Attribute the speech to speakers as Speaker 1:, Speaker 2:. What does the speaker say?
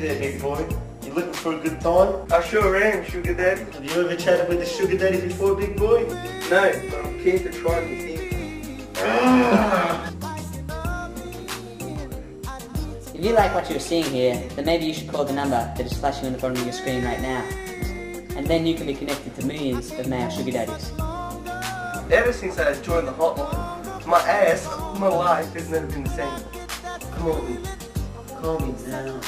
Speaker 1: today, big boy? You looking for a good time?
Speaker 2: I sure am, sugar daddy.
Speaker 1: Have you ever chatted with a sugar daddy before, big boy?
Speaker 2: No, but I'm keen to try new things.
Speaker 3: If you like what you're seeing here, then maybe you should call the number that is flashing on the bottom of your screen right now. And then you can be connected to millions of male sugar daddies.
Speaker 2: Ever since I joined the hotline, my ass, my life has never been the same.
Speaker 1: Come on, Call me down.